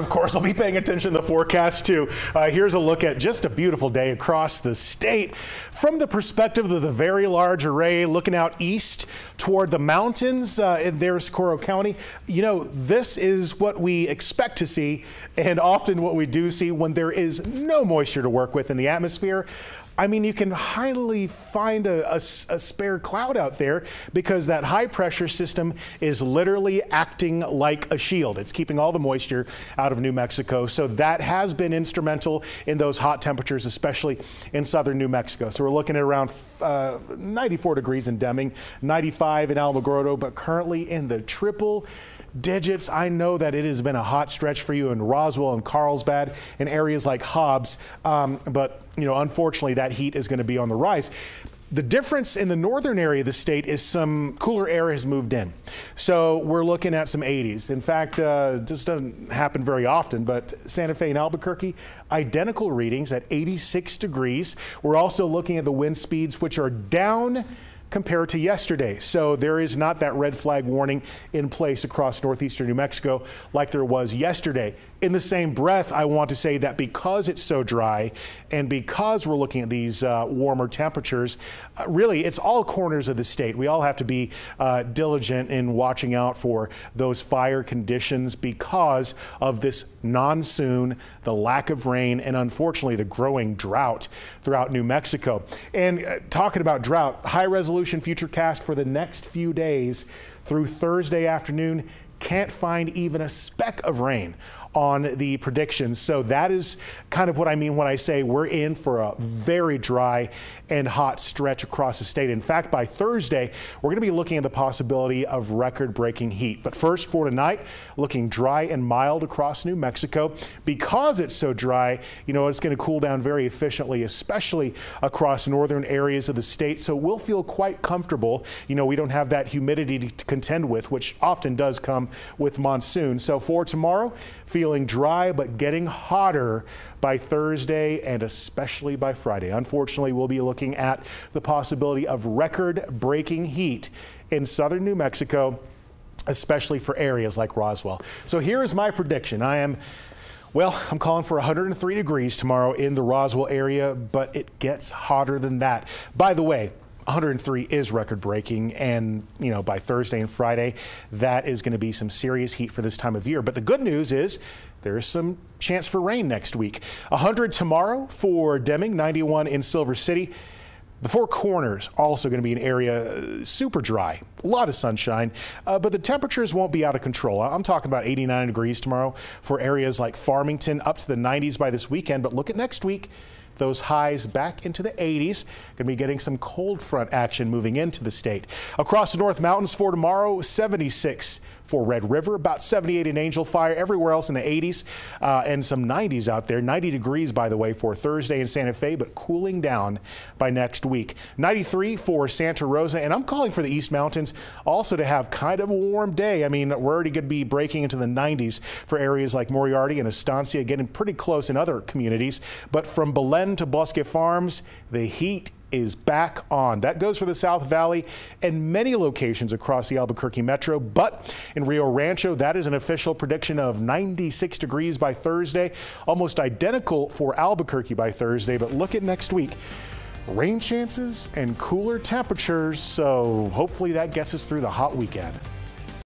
Of course, I'll be paying attention to the forecast too. Uh, here's a look at just a beautiful day across the state from the perspective of the very large array looking out east toward the mountains. Uh, there's Socorro County. You know, this is what we expect to see and often what we do see when there is no moisture to work with in the atmosphere. I mean, you can highly find a, a, a, spare cloud out there because that high pressure system is literally acting like a shield. It's keeping all the moisture out of New Mexico. So that has been instrumental in those hot temperatures, especially in southern New Mexico. So we're looking at around uh, 94 degrees in Deming, 95 in Alamogordo, but currently in the triple digits. I know that it has been a hot stretch for you in Roswell and Carlsbad and areas like Hobbs, um, but you know, unfortunately, that heat is going to be on the rise. The difference in the northern area of the state is some cooler air has moved in. So we're looking at some 80s. In fact, uh, this doesn't happen very often, but Santa Fe and Albuquerque, identical readings at 86 degrees. We're also looking at the wind speeds, which are down compared to yesterday. So there is not that red flag warning in place across northeastern New Mexico like there was yesterday. In the same breath, I want to say that because it's so dry and because we're looking at these uh, warmer temperatures, uh, really it's all corners of the state. We all have to be uh, diligent in watching out for those fire conditions because of this monsoon, the lack of rain, and unfortunately the growing drought throughout New Mexico. And uh, talking about drought, high resolution futurecast for the next few days through Thursday afternoon can't find even a speck of rain on the predictions. So that is kind of what I mean when I say we're in for a very dry and hot stretch across the state. In fact, by Thursday, we're going to be looking at the possibility of record breaking heat. But first, for tonight, looking dry and mild across New Mexico. Because it's so dry, you know, it's going to cool down very efficiently, especially across northern areas of the state. So we'll feel quite comfortable. You know, we don't have that humidity to contend with, which often does come with monsoon. So for tomorrow, feeling dry but getting hotter by Thursday and especially by Friday. Unfortunately, we'll be looking at the possibility of record breaking heat in southern New Mexico, especially for areas like Roswell. So here is my prediction. I am well, I'm calling for 103 degrees tomorrow in the Roswell area, but it gets hotter than that. By the way, 103 is record breaking and you know by Thursday and Friday that is going to be some serious heat for this time of year but the good news is there's some chance for rain next week 100 tomorrow for Deming 91 in Silver City the Four Corners also going to be an area uh, super dry, a lot of sunshine, uh, but the temperatures won't be out of control. I'm talking about 89 degrees tomorrow for areas like Farmington, up to the 90s by this weekend. But look at next week those highs back into the 80s. Going to be getting some cold front action moving into the state. Across the North Mountains for tomorrow, 76 for Red River, about 78 in Angel Fire, everywhere else in the 80s uh, and some 90s out there. 90 degrees, by the way, for Thursday in Santa Fe, but cooling down by next week. 93 for Santa Rosa, and I'm calling for the East Mountains also to have kind of a warm day. I mean, we're already going to be breaking into the 90s for areas like Moriarty and Estancia, getting pretty close in other communities. But from Belen to Bosque Farms, the heat is back on. That goes for the South Valley and many locations across the Albuquerque Metro. But in Rio Rancho, that is an official prediction of 96 degrees by Thursday, almost identical for Albuquerque by Thursday. But look at next week. Rain chances and cooler temperatures, so hopefully that gets us through the hot weekend.